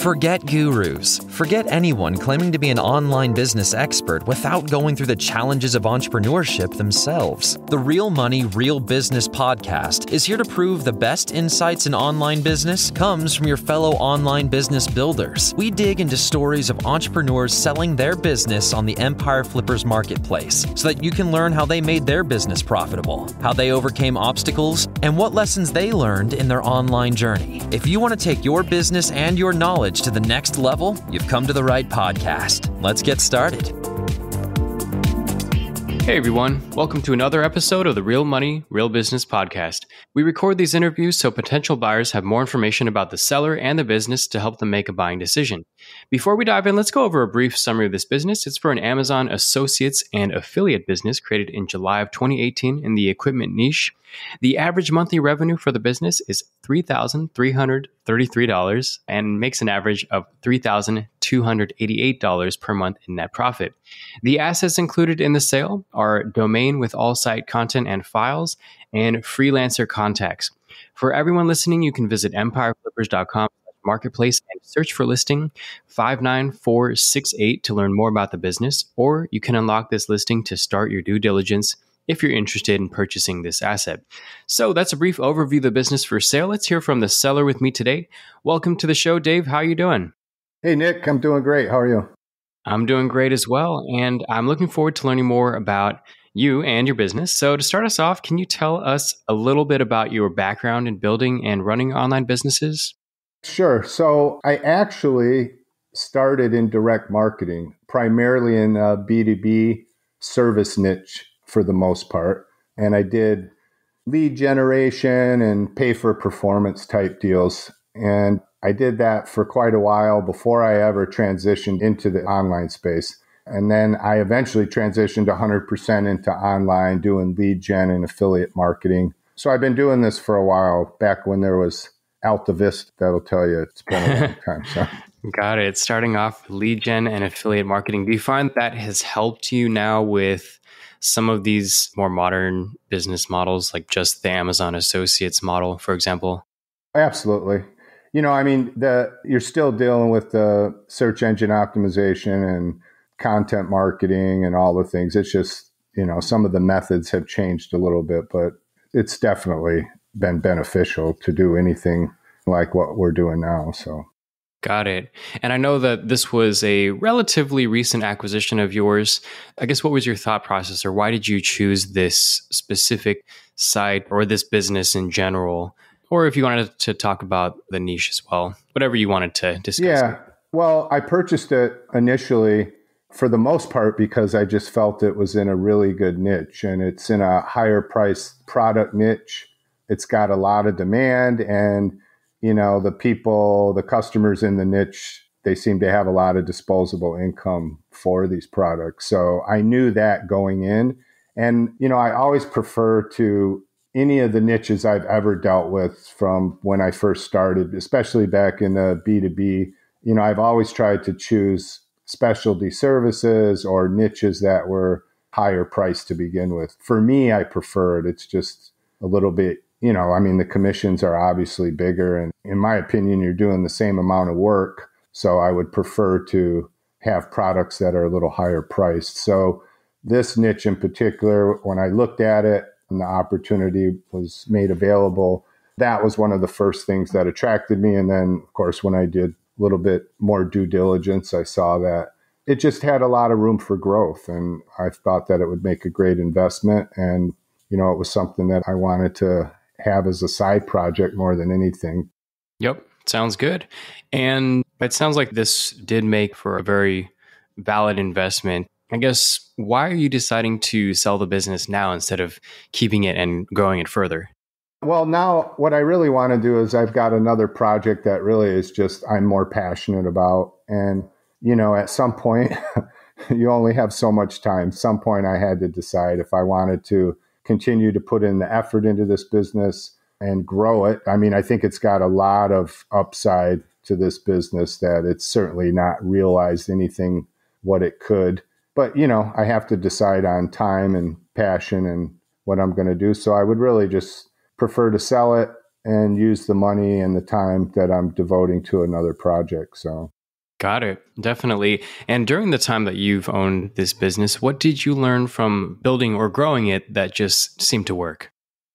Forget gurus. Forget anyone claiming to be an online business expert without going through the challenges of entrepreneurship themselves. The Real Money, Real Business podcast is here to prove the best insights in online business comes from your fellow online business builders. We dig into stories of entrepreneurs selling their business on the Empire Flippers marketplace so that you can learn how they made their business profitable, how they overcame obstacles, and what lessons they learned in their online journey. If you want to take your business and your knowledge to the next level, you've come to the right podcast. Let's get started. Hey everyone, welcome to another episode of the Real Money, Real Business podcast. We record these interviews so potential buyers have more information about the seller and the business to help them make a buying decision. Before we dive in, let's go over a brief summary of this business. It's for an Amazon Associates and Affiliate business created in July of 2018 in the equipment niche. The average monthly revenue for the business is $3,333 and makes an average of $3,288 per month in net profit. The assets included in the sale are domain with all site content and files and freelancer contacts. For everyone listening, you can visit empireflippers.com marketplace and search for listing 59468 to learn more about the business, or you can unlock this listing to start your due diligence if you're interested in purchasing this asset. So that's a brief overview of the business for sale. Let's hear from the seller with me today. Welcome to the show, Dave. How are you doing? Hey, Nick. I'm doing great. How are you? I'm doing great as well. And I'm looking forward to learning more about you and your business. So, to start us off, can you tell us a little bit about your background in building and running online businesses? Sure. So, I actually started in direct marketing, primarily in a B2B service niche for the most part. And I did lead generation and pay for performance type deals. And I did that for quite a while before I ever transitioned into the online space. And then I eventually transitioned 100% into online doing lead gen and affiliate marketing. So I've been doing this for a while, back when there was AltaVista. That'll tell you it's been a long time. So. Got it. Starting off lead gen and affiliate marketing. Do you find that has helped you now with some of these more modern business models, like just the Amazon Associates model, for example? Absolutely. You know, I mean, the you're still dealing with the search engine optimization and content marketing and all the things. It's just, you know, some of the methods have changed a little bit, but it's definitely been beneficial to do anything like what we're doing now. So Got it. And I know that this was a relatively recent acquisition of yours. I guess what was your thought process or why did you choose this specific site or this business in general? Or if you wanted to talk about the niche as well, whatever you wanted to discuss. Yeah. Well, I purchased it initially for the most part because I just felt it was in a really good niche and it's in a higher price product niche. It's got a lot of demand and you know, the people, the customers in the niche, they seem to have a lot of disposable income for these products. So I knew that going in. And, you know, I always prefer to any of the niches I've ever dealt with from when I first started, especially back in the B2B, you know, I've always tried to choose specialty services or niches that were higher priced to begin with. For me, I prefer it. It's just a little bit you know, I mean, the commissions are obviously bigger. And in my opinion, you're doing the same amount of work. So I would prefer to have products that are a little higher priced. So this niche in particular, when I looked at it and the opportunity was made available, that was one of the first things that attracted me. And then, of course, when I did a little bit more due diligence, I saw that it just had a lot of room for growth. And I thought that it would make a great investment. And, you know, it was something that I wanted to have as a side project more than anything. Yep, sounds good. And it sounds like this did make for a very valid investment. I guess why are you deciding to sell the business now instead of keeping it and growing it further? Well, now what I really want to do is I've got another project that really is just I'm more passionate about. And, you know, at some point, you only have so much time. Some point I had to decide if I wanted to continue to put in the effort into this business and grow it. I mean, I think it's got a lot of upside to this business that it's certainly not realized anything what it could. But, you know, I have to decide on time and passion and what I'm going to do. So I would really just prefer to sell it and use the money and the time that I'm devoting to another project. So, got it. Definitely. And during the time that you've owned this business, what did you learn from building or growing it that just seemed to work?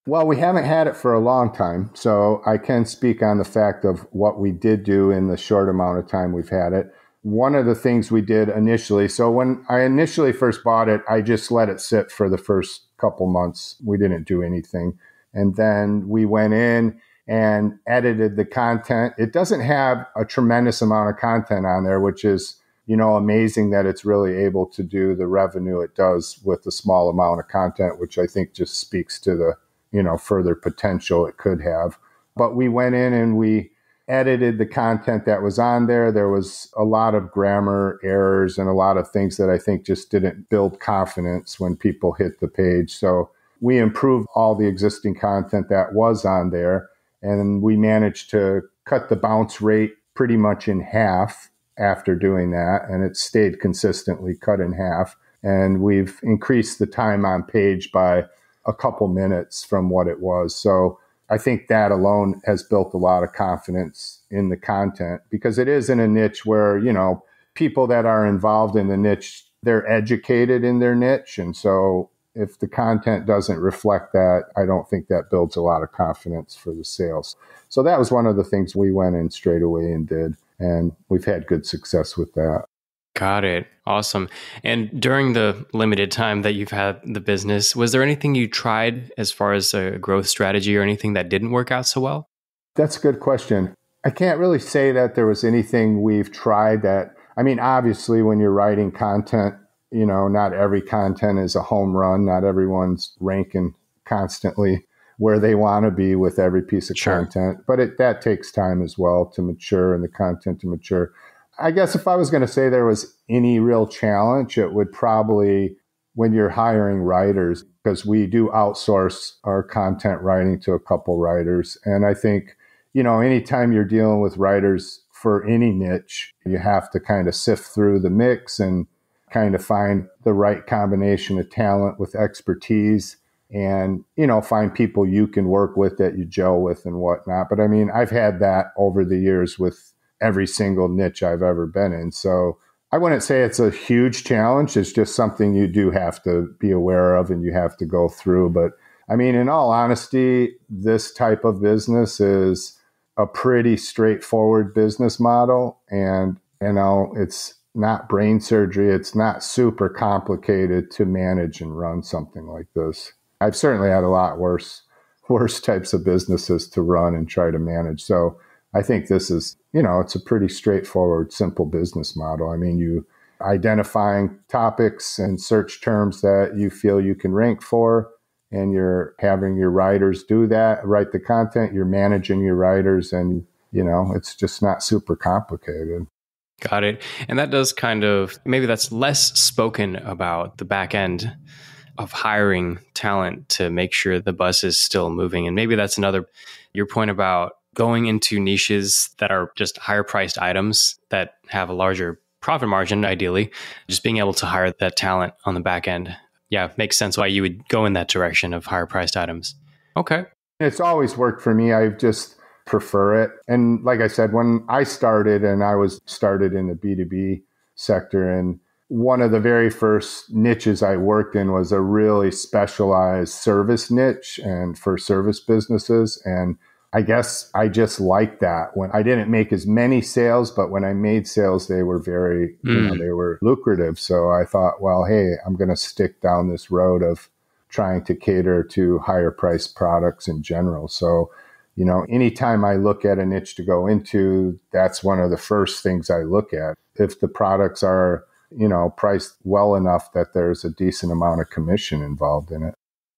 Well, we haven't had it for a long time. So, I can speak on the fact of what we did do in the short amount of time we've had it. One of the things we did initially, so when I initially first bought it, I just let it sit for the first couple months. We didn't do anything and then we went in and edited the content. It doesn't have a tremendous amount of content on there, which is, you know, amazing that it's really able to do the revenue it does with a small amount of content, which I think just speaks to the, you know, further potential it could have. But we went in and we edited the content that was on there. There was a lot of grammar errors and a lot of things that I think just didn't build confidence when people hit the page. So we improved all the existing content that was on there and we managed to cut the bounce rate pretty much in half after doing that and it stayed consistently cut in half. And we've increased the time on page by a couple minutes from what it was. So i think that alone has built a lot of confidence in the content because it is in a niche where you know people that are involved in the niche they're educated in their niche. And so if the content doesn't reflect that, I don't think that builds a lot of confidence for the sales. So that was one of the things we went in straight away and did. And we've had good success with that. Got it. Awesome. And during the limited time that you've had the business, was there anything you tried as far as a growth strategy or anything that didn't work out so well? That's a good question. I can't really say that there was anything we've tried that, I mean, obviously, when you're writing content, you know, not every content is a home run. Not everyone's ranking constantly where they want to be with every piece of sure. content, but it, that takes time as well to mature and the content to mature. I guess if I was going to say there was any real challenge, it would probably when you're hiring writers, because we do outsource our content writing to a couple writers. And I think, you know, anytime you're dealing with writers for any niche, you have to kind of sift through the mix and kind of find the right combination of talent with expertise and you know find people you can work with that you gel with and whatnot. But i mean i've had that over the years with every single niche i've ever been in. So i wouldn't say it's a huge challenge. It's just something you do have to be aware of and you have to go through. But i mean in all honesty this type of business is a pretty straightforward business model. And you know it's not brain surgery. It's not super complicated to manage and run something like this. I've certainly had a lot worse worse types of businesses to run and try to manage. So I think this is, you know, it's a pretty straightforward, simple business model. I mean, you identifying topics and search terms that you feel you can rank for, and you're having your writers do that, write the content, you're managing your writers, and, you know, it's just not super complicated. Got it. And that does kind of maybe that's less spoken about the back end of hiring talent to make sure the bus is still moving. And maybe that's another your point about going into niches that are just higher priced items that have a larger profit margin, ideally, just being able to hire that talent on the back end. Yeah, makes sense why you would go in that direction of higher priced items. Okay. It's always worked for me. I've just prefer it. And like I said, when I started and I was started in the B2B sector and one of the very first niches I worked in was a really specialized service niche and for service businesses. And I guess I just liked that when I didn't make as many sales, but when I made sales, they were very, mm. you know, hmm. they were lucrative. So I thought, well, hey, I'm going to stick down this road of trying to cater to higher price products in general. So you know, anytime I look at a niche to go into, that's one of the first things I look at. If the products are, you know, priced well enough that there's a decent amount of commission involved in it.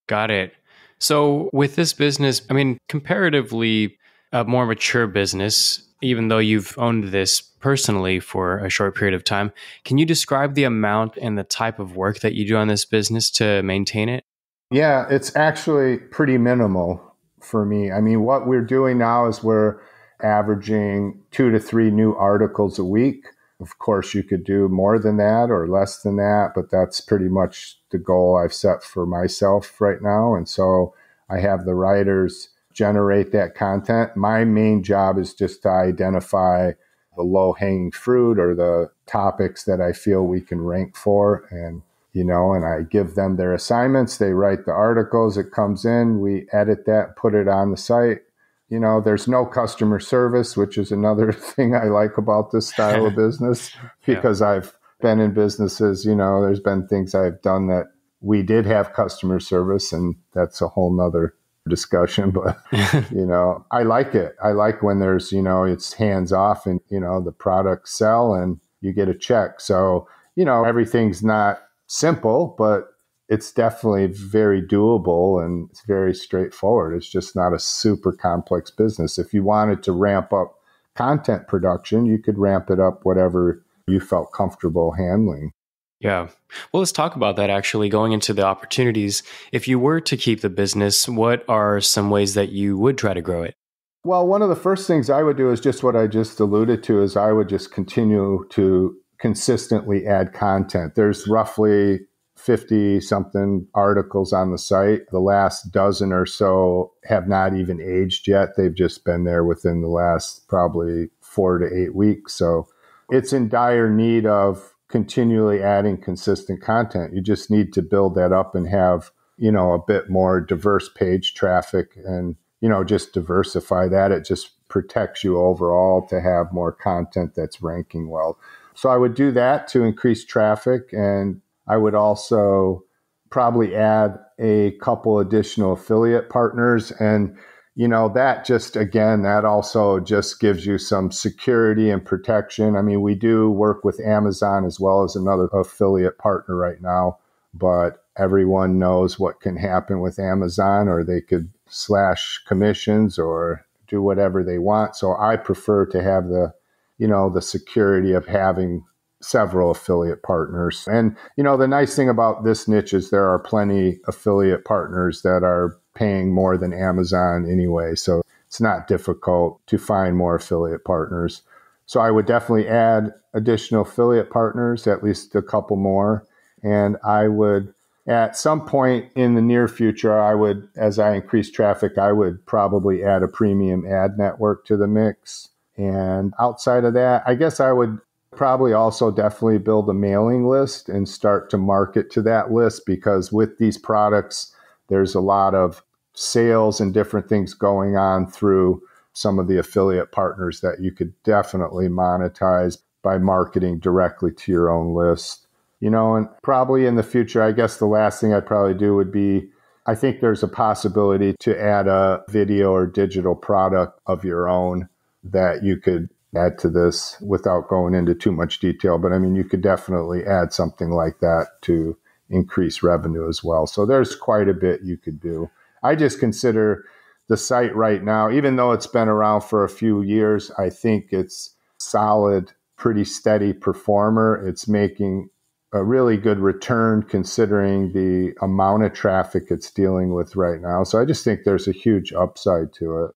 Got it. So, with this business, I mean, comparatively a more mature business, even though you've owned this personally for a short period of time, can you describe the amount and the type of work that you do on this business to maintain it? Yeah, it's actually pretty minimal for me. I mean, what we're doing now is we're averaging two to three new articles a week. Of course, you could do more than that or less than that, but that's pretty much the goal I've set for myself right now. And so I have the writers generate that content. My main job is just to identify the low hanging fruit or the topics that I feel we can rank for. And, you know, and I give them their assignments. They write the articles, it comes in, we edit that, put it on the site. You know, there's no customer service, which is another thing I like about this style of business because yeah. I've been in businesses, you know, there's been things I've done that we did have customer service, and that's a whole nother discussion. But, you know, I like it. I like when there's, you know, it's hands off and, you know, the products sell and you get a check. So, you know, everything's not simple, but it's definitely very doable and it's very straightforward. It's just not a super complex business. If you wanted to ramp up content production, you could ramp it up whatever you felt comfortable handling. Yeah. Well, let's talk about that actually going into the opportunities. If you were to keep the business, what are some ways that you would try to grow it? Well, one of the first things I would do is just what I just alluded to is I would just continue to consistently add content. There's roughly 50 something articles on the site. The last dozen or so have not even aged yet. They've just been there within the last probably 4 to 8 weeks. So it's in dire need of continually adding consistent content. You just need to build that up and have, you know, a bit more diverse page traffic and, you know, just diversify that. It just protects you overall to have more content that's ranking well. So I would do that to increase traffic. And I would also probably add a couple additional affiliate partners. And you know, that just again, that also just gives you some security and protection. I mean, we do work with Amazon as well as another affiliate partner right now, but everyone knows what can happen with Amazon, or they could slash commissions or do whatever they want. So I prefer to have the, you know, the security of having several affiliate partners. And, you know, the nice thing about this niche is there are plenty affiliate partners that are paying more than Amazon anyway. So it's not difficult to find more affiliate partners. So I would definitely add additional affiliate partners, at least a couple more. And I would, at some point in the near future, I would, as I increase traffic, I would probably add a premium ad network to the mix. And outside of that, I guess I would probably also definitely build a mailing list and start to market to that list because with these products, there's a lot of sales and different things going on through some of the affiliate partners that you could definitely monetize by marketing directly to your own list. You know, and probably in the future, I guess the last thing I'd probably do would be I think there's a possibility to add a video or digital product of your own that you could add to this without going into too much detail. But I mean, you could definitely add something like that to increase revenue as well. So there's quite a bit you could do. I just consider the site right now, even though it's been around for a few years, I think it's solid, pretty steady performer. It's making a really good return considering the amount of traffic it's dealing with right now. So I just think there's a huge upside to it.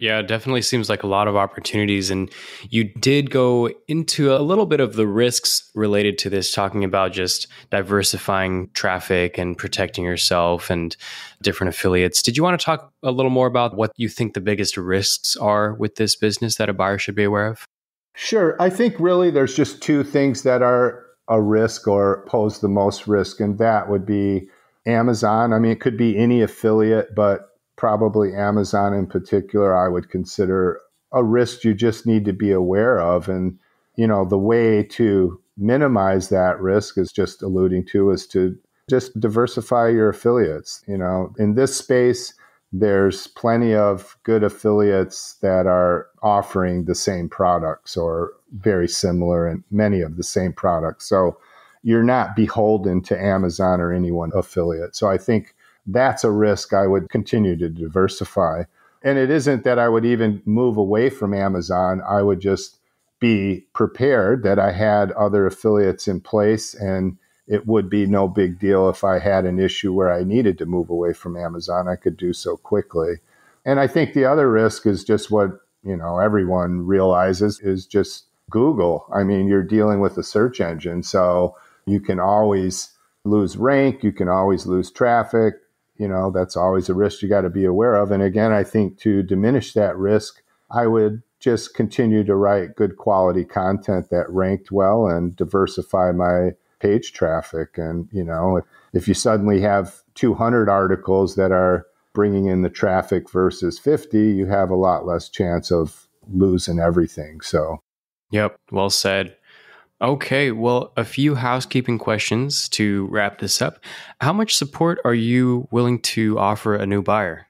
Yeah, it definitely seems like a lot of opportunities. And you did go into a little bit of the risks related to this, talking about just diversifying traffic and protecting yourself and different affiliates. Did you want to talk a little more about what you think the biggest risks are with this business that a buyer should be aware of? Sure. I think really there's just two things that are a risk or pose the most risk, and that would be Amazon. I mean, it could be any affiliate, but probably Amazon in particular, I would consider a risk you just need to be aware of. And, you know, the way to minimize that risk is just alluding to is to just diversify your affiliates. You know, in this space, there's plenty of good affiliates that are offering the same products or very similar and many of the same products. So you're not beholden to Amazon or any one affiliate. So I think that's a risk I would continue to diversify. And it isn't that I would even move away from Amazon. I would just be prepared that I had other affiliates in place and it would be no big deal if I had an issue where I needed to move away from Amazon. I could do so quickly. And I think the other risk is just what, you know, everyone realizes is just Google. I mean, you're dealing with a search engine, so you can always lose rank, you can always lose traffic you know, that's always a risk you got to be aware of. And again, I think to diminish that risk, I would just continue to write good quality content that ranked well and diversify my page traffic. And, you know, if, if you suddenly have 200 articles that are bringing in the traffic versus 50, you have a lot less chance of losing everything. So, yep, well said. Okay, well, a few housekeeping questions to wrap this up. How much support are you willing to offer a new buyer?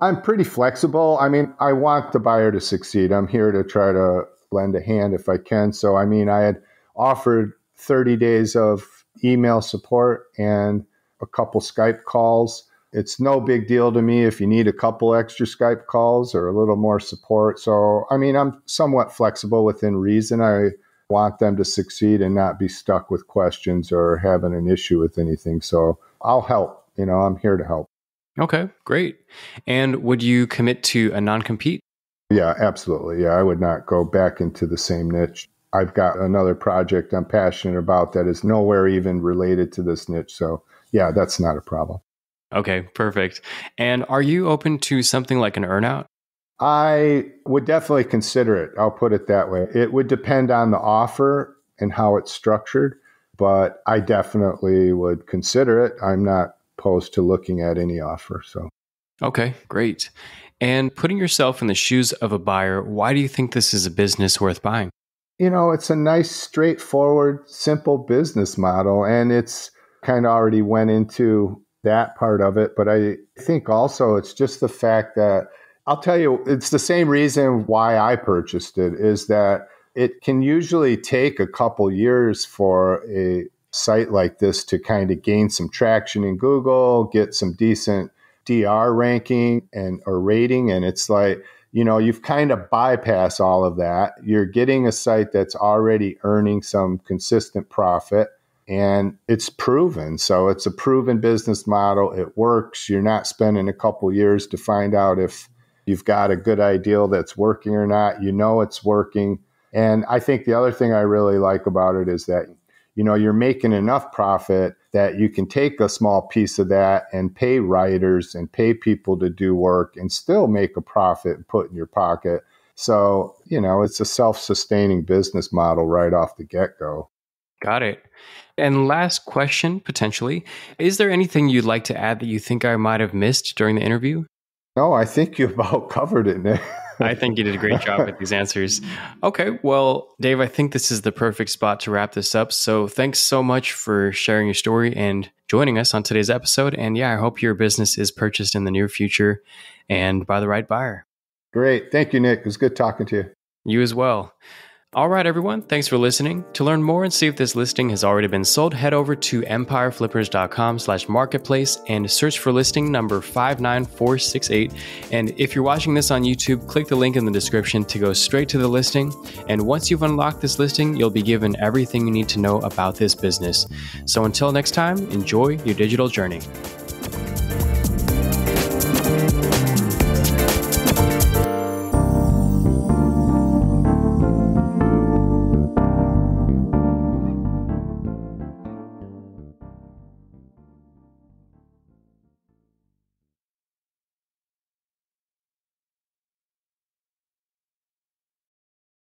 I'm pretty flexible. I mean, I want the buyer to succeed. I'm here to try to lend a hand if I can. So, I mean, I had offered 30 days of email support and a couple Skype calls. It's no big deal to me if you need a couple extra Skype calls or a little more support. So, I mean, I'm somewhat flexible within reason. I want them to succeed and not be stuck with questions or having an issue with anything. So, I'll help. You know, I'm here to help. Okay, great. And would you commit to a non compete? Yeah, absolutely. Yeah, I would not go back into the same niche. I've got another project I'm passionate about that is nowhere even related to this niche. So, yeah, that's not a problem. Okay, perfect. And are you open to something like an earnout? I would definitely consider it. I'll put it that way. It would depend on the offer and how it's structured, but I definitely would consider it. I'm not opposed to looking at any offer. So, okay, great. And putting yourself in the shoes of a buyer, why do you think this is a business worth buying? You know, it's a nice, straightforward, simple business model, and it's kind of already went into that part of it. But I think also it's just the fact that I'll tell you, it's the same reason why I purchased it is that it can usually take a couple years for a site like this to kind of gain some traction in Google, get some decent DR ranking and or rating and it's like you know you've kind of bypassed all of that. You're getting a site that's already earning some consistent profit and it's proven. So it's a proven business model. It works. You're not spending a couple years to find out if you've got a good ideal that's working or not you know it's working. And i think the other thing i really like about it is that you know you're making enough profit that you can take a small piece of that and pay writers and pay people to do work and still make a profit and put in your pocket. So you know it's a self-sustaining business model right off the get-go. Got it. And last question potentially. Is there anything you'd like to add that you think i might have missed during the interview no i think you about covered it nick I think you did a great job with these answers. Okay, well, Dave, I think this is the perfect spot to wrap this up. So thanks so much for sharing your story and joining us on today's episode. And yeah, I hope your business is purchased in the near future and by the right buyer. Great. Thank you, Nick. It was good talking to you. You as well. All right, everyone, thanks for listening. To learn more and see if this listing has already been sold, head over to empireflippers.com slash marketplace and search for listing number 59468. And if you're watching this on YouTube, click the link in the description to go straight to the listing. And once you've unlocked this listing, you'll be given everything you need to know about this business. So until next time, enjoy your digital journey.